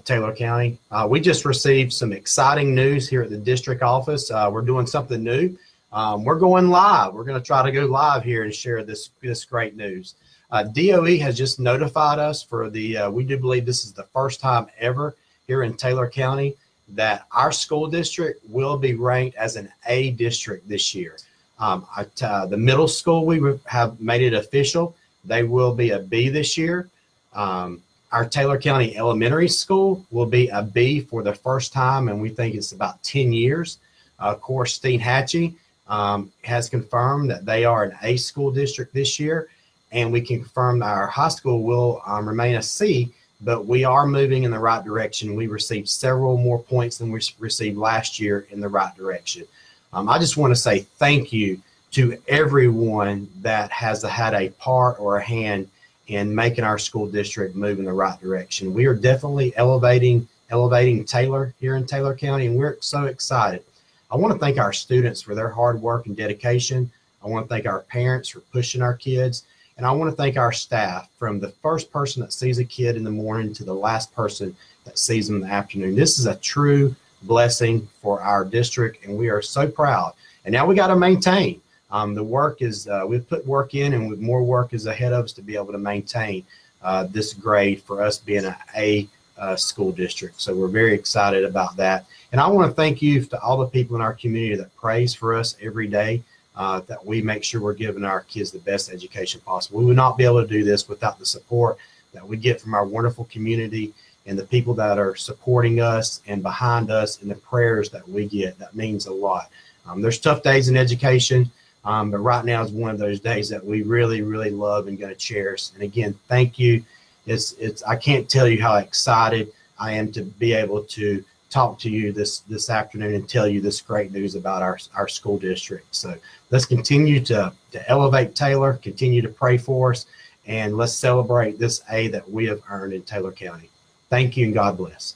Taylor County. Uh, we just received some exciting news here at the district office. Uh, we're doing something new. Um, we're going live. We're going to try to go live here and share this this great news. Uh, DOE has just notified us for the. Uh, we do believe this is the first time ever here in Taylor County that our school district will be ranked as an A district this year. Um, uh, the middle school we have made it official. They will be a B this year. Um, our Taylor County Elementary School will be a B for the first time, and we think it's about 10 years. Uh, of course, Steinhatchee um, has confirmed that they are an A school district this year, and we can confirm that our high school will um, remain a C, but we are moving in the right direction. We received several more points than we received last year in the right direction. Um, I just want to say thank you to everyone that has had a part or a hand in making our school district move in the right direction. We are definitely elevating elevating Taylor here in Taylor County, and we're so excited. I want to thank our students for their hard work and dedication. I want to thank our parents for pushing our kids. And I want to thank our staff from the first person that sees a kid in the morning to the last person that sees them in the afternoon. This is a true blessing for our district, and we are so proud. And now we got to maintain. Um, the work is, uh, we've put work in, and with more work is ahead of us to be able to maintain uh, this grade for us being an A uh, school district. So we're very excited about that. And I want to thank you to all the people in our community that prays for us every day. Uh, that we make sure we're giving our kids the best education possible. We would not be able to do this without the support that we get from our wonderful community and the people that are supporting us and behind us and the prayers that we get. That means a lot. Um, there's tough days in education, um, but right now is one of those days that we really, really love and going to cherish. And again, thank you. It's, it's, I can't tell you how excited I am to be able to talk to you this this afternoon and tell you this great news about our our school district. So let's continue to to elevate Taylor, continue to pray for us, and let's celebrate this A that we have earned in Taylor County. Thank you and God bless.